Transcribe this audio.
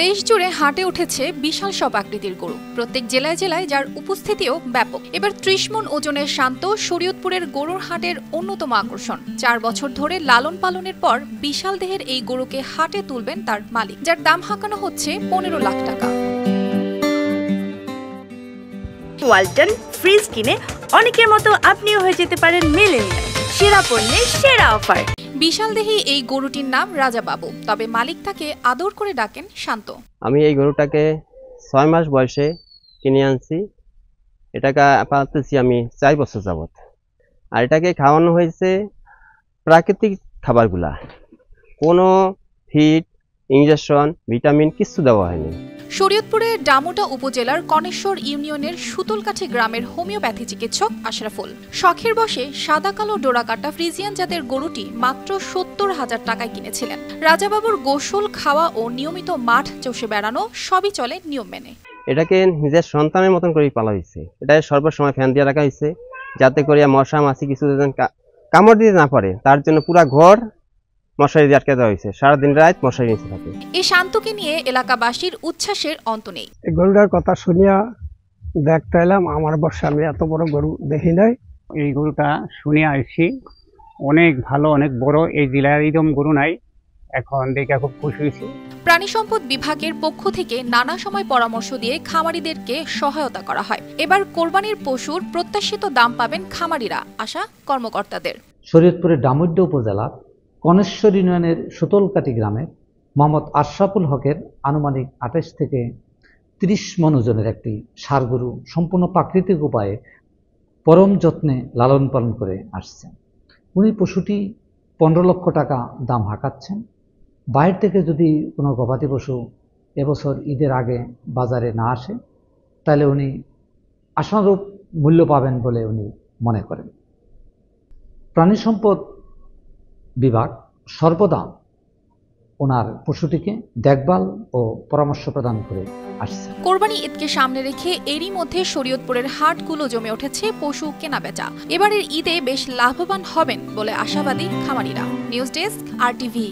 দেশ জুড়ে হাটে উঠেছে বিশাল সব আকৃতির গরু। প্রত্যেক জেলায় জেলায় যার উপস্থিতিও ব্যাপক। এবার ত্রিশ মন ওজনের শান্ত শরীয়তপুরের গরুর হাটের অন্যতম আকর্ষণ। চার বছর ধরে লালন পালনের পর বিশাল দেহের এই গরুকে হাটে তুলবেন তার মালিক, যার দাম হাঁকানো হচ্ছে পনেরো লাখ টাকা। ওয়ালটন ফ্রিজ কিনে অনেকের মতো আপনিও হয়ে যেতে পারেন মেলেনিয়া সেরা পণ্যের সেরা অফার। বিশাল দেহি এই গরুটির নাম রাজা বাবু তবে মালিক তাকে আদর করে ডাকেন শান্ত। আমি এই গরুটাকে ছয় মাস বয়সে কিনে আনছি। এটাকে পালতেছি আমি চার বছর যাবত আর এটাকে খাওয়ানো হয়েছে প্রাকৃতিক খাবারগুলা। কোনো ফিড ইঞ্জেকশন ভিটামিন কিচ্ছু দেওয়া হয়নি। শরীয়তপুরের ডামুটা উপজেলার কনেশ্বর ইউনিয়নের সুতলকাঠি গ্রামের হোমিওপ্যাথি চিকিৎসক আশরাফুল। শখের বসে সাদা কালো ডোরাকাটা ফ্রিজিয়ান জাতের গরুটি মাত্র সত্তর হাজার টাকায় কিনেছিলেন। রাজাবাবুর গোসল, খাওয়া ও নিয়মিত মাঠ চষে বেড়ানো সবই চলে নিয়ম মেনে। এটাকে নিজের সন্তানের মতন করে পালা হয়েছে। এটা সর্বসময় ফ্যান দিয়ে রাখা হয়েছে, যাতে করে মশা, মাছি কিছু কামড় দিতে না পারে। তার জন্য পুরা ঘর মশারি দিয়ে আটকে দেওয়া হয়েছে। সারাদিন রাত মশারি নিচে থাকে। এই শান্তকে নিয়ে এলাকাবাসীর উচ্ছ্বাসের অন্ত নেই। এই গরুটার কথা শুনিয়া দেখতে এলাম আমার বর্ষে আমি এত বড় গরু দেখি নাই। এই গরুটা শুনে আসছি অনেক ভালো অনেক বড় এই জেলার এইরকম গরু নাই। এখন দেখে খুব খুশি হয়েছি। প্রাণী সম্পদ বিভাগের পক্ষ থেকে নানা সময় পরামর্শ দিয়ে খামারিদেরকে সহায়তা করা হয়। এবার কোরবানির পশুর প্রত্যাশিত দাম পাবেন খামারিরা আশা কর্মকর্তাদের। শরীয়তপুরের ডামুড্য উপজেলার কনেশ্বর ইউনিয়নের সুতলকাটি গ্রামের মোহাম্মদ আশরাফুল হকের আনুমানিক আঠাশ থেকে তিরিশ মন ওজনের একটি ষাঁড় গরু সম্পূর্ণ প্রাকৃতিক উপায়ে পরম যত্নে লালন পালন করে আসছেন। উনি পশুটি পনেরো লক্ষ টাকা দাম হাঁকাচ্ছেন। বাইরে থেকে যদি কোনো গবাদি পশু এবছর ঈদের আগে বাজারে না আসে, তাহলে উনি আশানুরূপ মূল্য পাবেন বলে উনি মনে করেন। প্রাণী সম্পদ বিভাগ সর্বদা ওনার পশুটিকে দেখভাল ও পরামর্শ প্রদান করে আসছে। কোরবানি ঈদকে সামনে রেখে এরই মধ্যে শরীয়তপুরের হাটগুলো জমে উঠেছে পশু কেনাবেচা। এবারের ঈদে বেশ লাভবান হবেন বলে আশাবাদী খামারিরা। নিউজ ডেস্ক আর টিভি